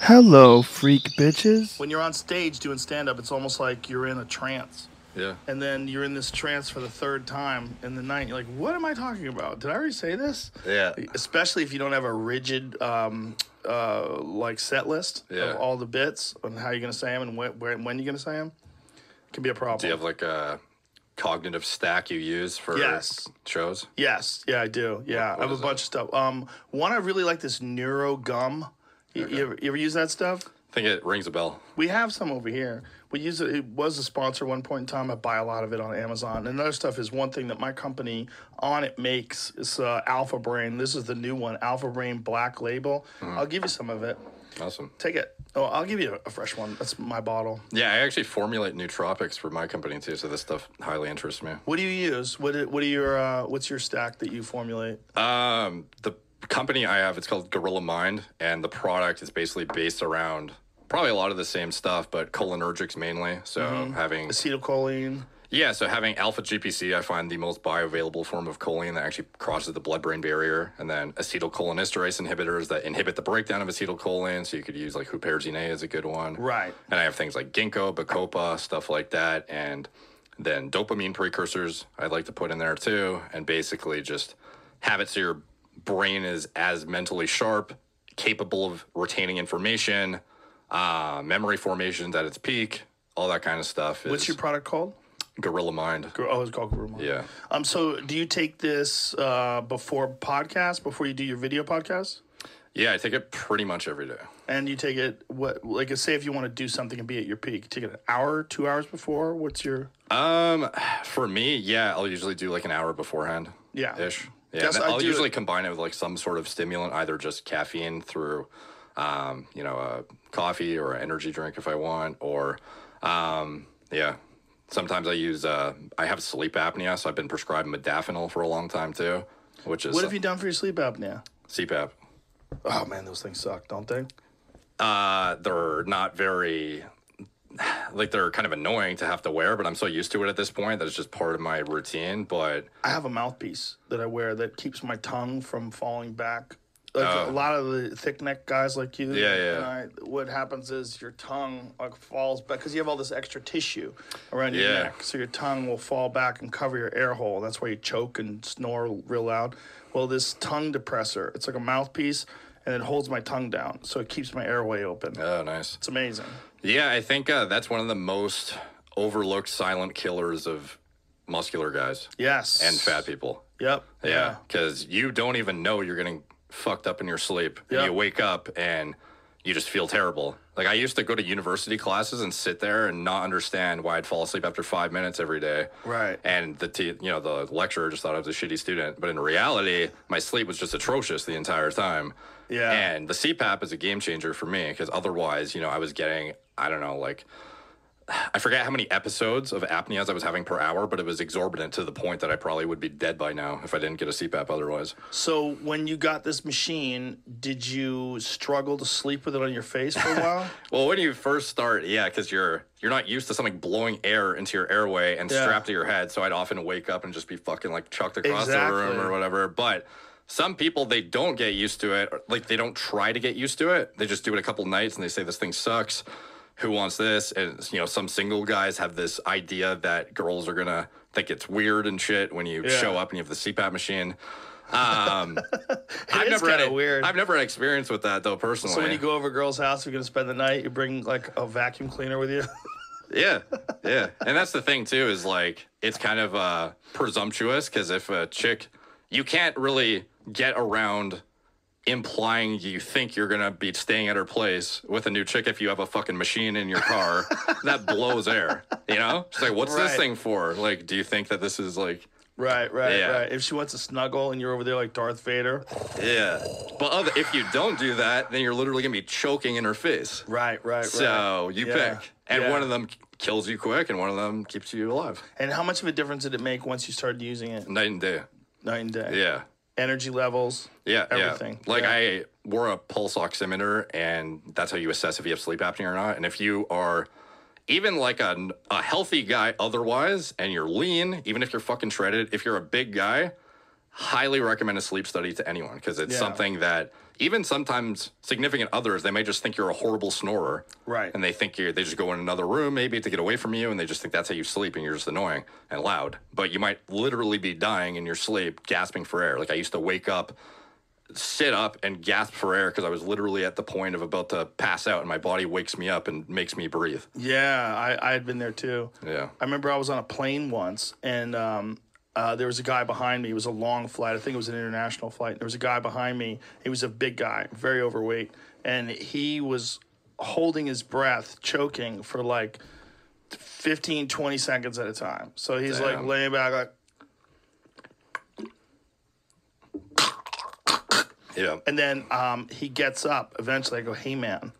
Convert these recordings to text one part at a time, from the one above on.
Hello, freak bitches. When you're on stage doing stand up, it's almost like you're in a trance. Yeah. And then you're in this trance for the third time in the night. You're like, what am I talking about? Did I already say this? Yeah. Especially if you don't have a rigid, um, uh, like set list Yeah. of all the bits and how you're going to say them and when, where, when you're going to say them. it Can be a problem. Do you have like a cognitive stack you use for Yes. shows? Yes, yeah, I do. Yeah, What- I have a what is bunch of stuff. Um, one I really like this Neuro Gum. You, you, ever, you ever use that stuff? I think it rings a bell. We have some over here. We use it. It was a sponsor one point in time. I buy a lot of it on Amazon. And another stuff is one thing that my company Onnit makes. It's uh, Alpha Brain. This is the new one, Alpha Brain Black Label. I'll give you some of it. Awesome. Take it. Oh, I'll give you a, fresh one. That's my bottle. Yeah, I actually formulate nootropics for my company too, so this stuff highly interests me. What do you use? What What are your uh, What's your stack that you formulate? Um, the company I have, it's called Gorilla Mind, and the product is basically based around probably a lot of the same stuff, but cholinergics mainly. So Mm-hmm. having Acetylcholine. yeah, so having alpha GPC, I find the most bioavailable form of choline that actually crosses the blood-brain barrier, and then acetylcholinesterase inhibitors that inhibit the breakdown of acetylcholine. So you could use like huperzine is a good one, Right. And I have things like ginkgo, bacopa, stuff like that, and then dopamine precursors I'd like to put in there too, and basically just have it so your brain is as mentally sharp, capable of retaining information, uh, memory formations at its peak, all that kind of stuff. What's your product called? Gorilla Mind? Oh, it's called Gorilla Mind. Yeah. Um. So, do you take this uh, before podcast, before you do your video podcast, Yeah, I take it pretty much every day. and you take it what? Like, say if you want to do something and be at your peak, take it an hour, two hours before. What's your? Um, for me, yeah, I'll usually do like an hour beforehand. Yeah. Ish. Yeah. Guess and I I'll usually it- combine it with like some sort of stimulant, either just caffeine through, um, you know, a coffee or an energy drink if I want, or, um, yeah. Sometimes I use, uh, I have sleep apnea, so I've been prescribed modafinil for a long time too, which is What have you done for your sleep apnea? CPAP. Oh man, those things suck, don't they? Uh, they're not very like they're kind of annoying to have to wear, but I'm so used to it at this point that it's just part of my routine. But I have a mouthpiece that I wear that keeps my tongue from falling back. Like Oh. a lot of the thick neck guys like you. Yeah, yeah. and I, what happens is your tongue like falls back because you have all this extra tissue around your Yeah. neck, so your tongue will fall back and cover your air hole. That's why you choke and snore real loud. Well, this tongue depressor, it's like a mouthpiece, and it holds my tongue down, so it keeps my airway open. oh, nice. It's amazing. Yeah, I think uh, that's one of the most overlooked silent killers of muscular guys Yes. and fat people. Yep. Yeah, because you don't even know you're getting fucked up in your sleep. And you wake up and you just feel terrible. Like I used to go to university classes and sit there and not understand why I'd fall asleep after five minutes every day. Right. And the te- you know the lecturer just thought I was a shitty student, but in reality, my sleep was just atrocious the entire time. Yeah. And the CPAP is a game changer for me because otherwise, you know, I was getting I don't know like I forget how many episodes of apneas I was having per hour, but it was exorbitant to the point that I probably would be dead by now if I didn't get a CPAP otherwise. So when you got this machine, did you struggle to sleep with it on your face for a while? Well, when you first start, yeah, because you're you're not used to something blowing air into your airway and Yeah. strapped to your head, so I'd often wake up and just be fucking like chucked across the room or whatever. But some people they don't get used to it, like they don't try to get used to it. They just do it a couple nights and they say this thing sucks. Who wants this? And you know, some single guys have this idea that girls are gonna think it's weird and shit when you Yeah. show up and you have the CPAP machine. Um, I've never had a- weird. I've never had experience with that though personally. so when you go over a girl's house, you're gonna spend the night. You bring like a vacuum cleaner with you. Yeah, yeah, and that's the thing too is like it's kind of uh, presumptuous because if a chick, you can't really get around implying you think you're gonna be staying at her place with a new chick if you have a fucking machine in your car that blows air. You know, she's like, "What's this thing for?" Like, do you think that this is like? right, right, Yeah. right. If she wants to snuggle and you're over there like Darth Vader. Yeah, but other, if you don't do that, then you're literally gonna be choking in her face. Right, right, right. So you Yeah, pick, and yeah. one of them kills you quick, and one of them keeps you alive. And how much of a difference did it make once you started using it Night and day. night and day? Yeah. Energy levels. Yeah, Everything. Yeah. Like Yeah. I wore a pulse oximeter, and that's how you assess if you have sleep apnea or not. And if you are even like a, a healthy guy otherwise, and you're lean, even if you're fucking shredded, if you're a big guy, highly recommend a sleep study to anyone because it's Yeah. something that even sometimes significant others they may just think you're a horrible snorer. Right. and they think you're they just go in another room maybe to get away from you and they just think that's how you sleep and you're just annoying and loud. But you might literally be dying in your sleep gasping for air. Like i used to wake up sit up and gasp for air because i was literally at the point of about to pass out and my body wakes me up and makes me breathe. Yeah, I, I had been there too. yeah. I remember I was on a plane once, and um, uh, there was a guy behind me. It was a long flight. I think it was an international flight. There was a guy behind me. He was a big guy, very overweight, and he was holding his breath, choking for like 15, 20 seconds at a time. So he's like laying back, like, yeah and then um, he gets up. Eventually, I go, "Hey, man."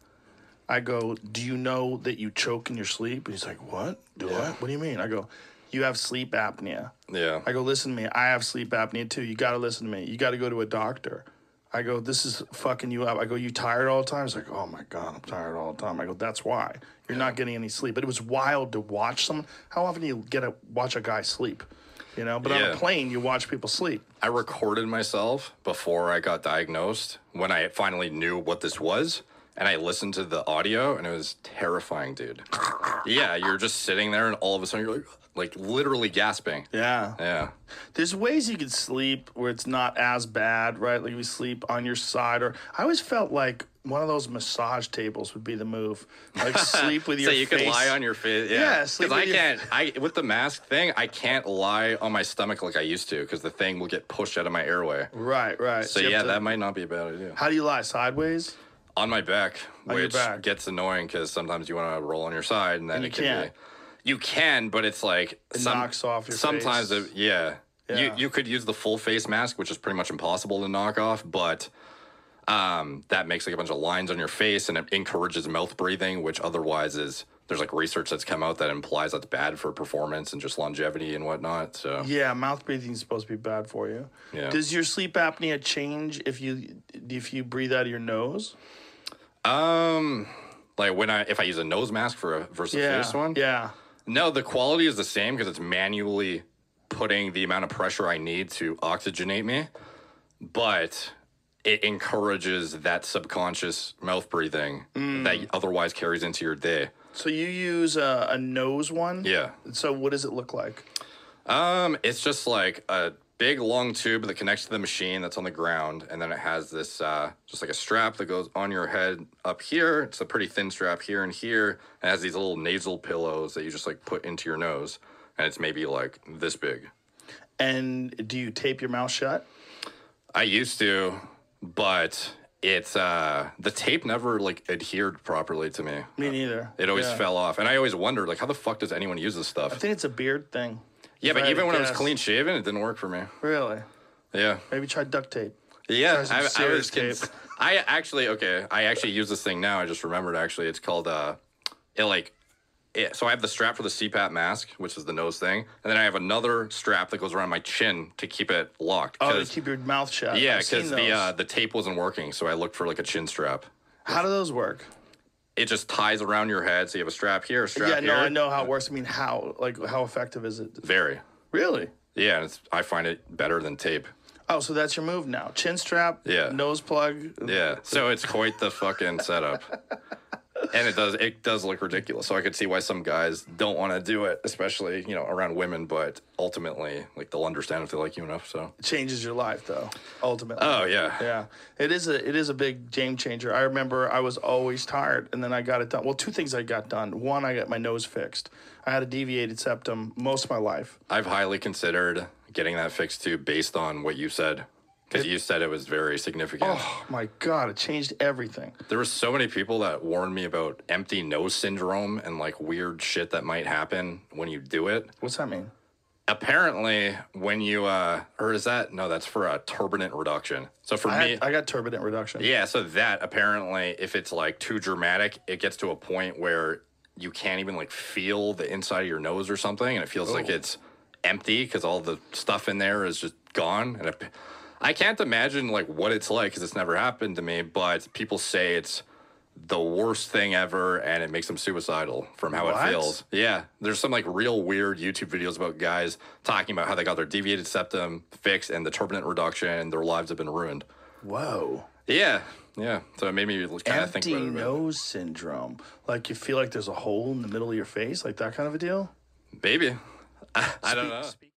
I go, "Do you know that you choke in your sleep?" And he's like, "What? Do I? What do you mean?" I go, "You have sleep apnea." yeah I go, listen to me. I have sleep apnea too. You got to listen to me. You got to go to a doctor. I go, this is fucking you up. I go, you tired all the time? He's like, oh my God, I'm tired all the time. I go, that's why. You're not getting any sleep. But it was wild to watch someone. How often do you get to watch a guy sleep? You know, but on a plane, you watch people sleep. I recorded myself before I got diagnosed when I finally knew what this was. And I listened to the audio and it was terrifying, dude. yeah, you're just sitting there and all of a sudden you're like, like literally gasping. Yeah. Yeah. There's ways you can sleep where it's not as bad, right? Like you sleep on your side, or I always felt like one of those massage tables would be the move. Like sleep with your. so you face. could lie on your face. Yeah, Because I your- can't, I, with the mask thing, I can't lie on my stomach like I used to because the thing will get pushed out of my airway. Right, right. So have yeah, to- that might not be a bad idea. How do you lie? Sideways? on my back, On which back. gets annoying because sometimes you want to roll on your side and then And it can can't. be. You can, but it's like It knocks off your Sometimes, it- yeah. Yeah. You you could use the full face mask, which is pretty much impossible to knock off, but um, that makes like a bunch of lines on your face and it encourages mouth breathing, which otherwise is there's like research that's come out that implies that's bad for performance and just longevity and whatnot. So Yeah, mouth breathing is supposed to be bad for you. Yeah. Does your sleep apnea change if you if you breathe out of your nose? um, like when I if I use a nose mask for a versus Yeah. a face one, Yeah. No, the quality is the same because it's manually putting the amount of pressure I need to oxygenate me, but it encourages that subconscious mouth breathing Mm. that otherwise carries into your day. So you use a, a nose one? Yeah. So what does it look like? Um, it's just like a big long tube that connects to the machine that's on the ground, and then it has this uh, just like a strap that goes on your head up here. It's a pretty thin strap here and here. It has these little nasal pillows that you just like put into your nose, and it's maybe like this big. And do you tape your mouth shut? I used to, but it's uh the tape never like adhered properly to me. Me neither. It always Yeah. fell off, and I always wondered like how the fuck does anyone use this stuff? I think it's a beard thing. Yeah, but even when I was clean shaven, it didn't work for me. Really? Yeah, Maybe try duct tape. yeah. I, I was. Tape. I actually okay. I actually use this thing now. I just remembered actually. It's called uh, it like. It, so I have the strap for the CPAP mask, which is the nose thing, and then I have another strap that goes around my chin to keep it locked. Oh, to keep your mouth shut. yeah, because the uh, the tape wasn't working, so I looked for like a chin strap. How do those work? It just ties around your head. So you have a strap here, a strap yeah, here. no, I know how it works. I mean, how? Like, how effective is it? Very. Really? Yeah, it's, I find it better than tape. Oh, so that's your move now. Chin strap, Yeah. nose plug. Yeah, so it's quite the fucking setup. And it does it does look ridiculous. So I could see why some guys don't want to do it, especially, you know, around women, but ultimately like they'll understand if they like you enough, so. It changes your life though ultimately Oh, yeah. yeah it is a it is a big game changer i remember i was always tired and then i got it done well two things i got done one i got my nose fixed i had a deviated septum most of my life I've highly considered getting that fixed too based on what you said. Because you said it was very significant. oh my god it changed everything There were so many people that warned me about empty nose syndrome and like weird shit that might happen when you do it. what's that mean Apparently, when you uh, or is that no? That's for a turbinate reduction. So for I, me, had, I got turbinate reduction yeah. So that apparently, if it's like too dramatic, it gets to a point where you can't even like feel the inside of your nose or something, and it feels like Oh. it's empty because all the stuff in there is just gone. And it, I can't imagine like what it's like because it's never happened to me. But people say it's the worst thing ever and it makes them suicidal from how What? it feels. Yeah. There's some like real weird YouTube videos about guys talking about how they got their deviated septum fixed and the turbinate reduction and their lives have been ruined. Whoa. Yeah. Yeah. So it made me kind of think Empty about it. bit. nose syndrome. Like you feel like there's a hole in the middle of your face, like that kind of a deal. Maybe. I, I don't know.